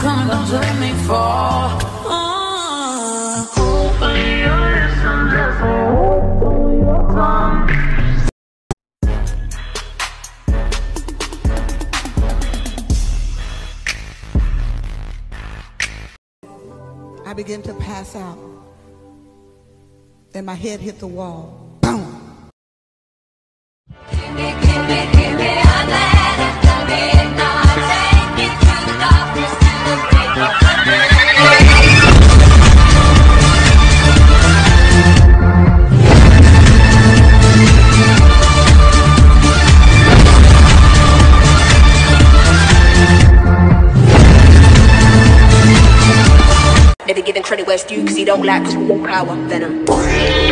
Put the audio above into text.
come, don't let me fall. I began to pass out. And my head hit the wall. Boom. Give me, give me, give me. Giving credit where it's due, cause he don't like cause we want power. Venom.